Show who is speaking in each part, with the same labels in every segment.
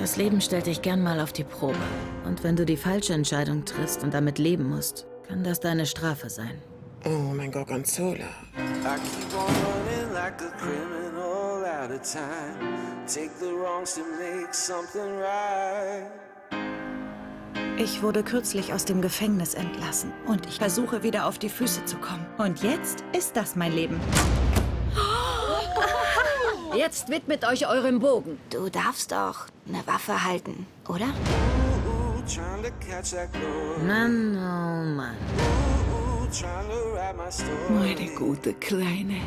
Speaker 1: Das Leben stellt dich gern mal auf die Probe. Und wenn du die falsche Entscheidung triffst und damit leben musst, kann das deine Strafe sein.
Speaker 2: Oh, mein Gorgonzola.
Speaker 3: I keep on running like a criminal out of time. Take the wrongs to make something right.
Speaker 4: Ich wurde kürzlich aus dem Gefängnis entlassen und ich versuche wieder auf die Füße zu kommen. Und jetzt ist das mein Leben.
Speaker 5: Jetzt widmet euch eurem Bogen.
Speaker 6: Du darfst auch eine Waffe halten, oder?
Speaker 1: Mann, oh Mann.
Speaker 5: Meine gute Kleine.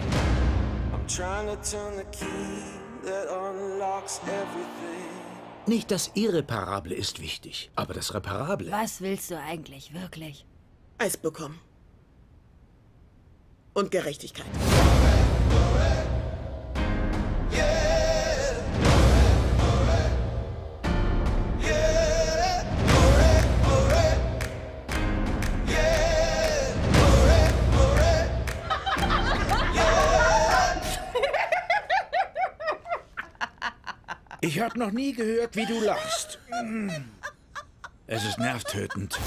Speaker 7: Nicht das Irreparable ist wichtig, aber das Reparable.
Speaker 5: Was willst du eigentlich wirklich?
Speaker 2: Eis bekommen. Und Gerechtigkeit.
Speaker 7: Ich habe noch nie gehört, wie du lachst. Es ist nervtötend.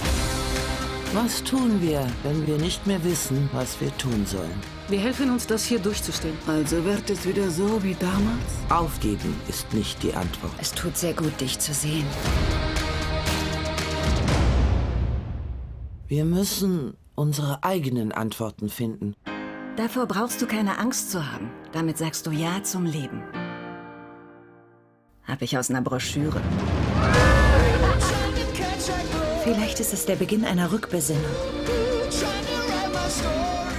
Speaker 8: Was tun wir, wenn wir nicht mehr wissen, was wir tun sollen?
Speaker 5: Wir helfen uns, das hier durchzustehen. Also wird es wieder so wie damals?
Speaker 8: Aufgeben ist nicht die Antwort.
Speaker 4: Es tut sehr gut, dich zu sehen.
Speaker 8: Wir müssen unsere eigenen Antworten finden.
Speaker 4: Davor brauchst du keine Angst zu haben. Damit sagst du Ja zum Leben. Hab ich aus einer Broschüre. Vielleicht ist es der Beginn einer Rückbesinnung.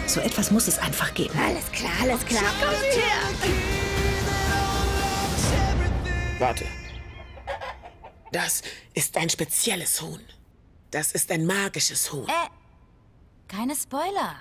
Speaker 4: So etwas muss es einfach geben.
Speaker 6: Alles klar, alles klar.
Speaker 2: Warte. Das ist ein spezielles Huhn. Das ist ein magisches Huhn.
Speaker 6: Äh, keine Spoiler.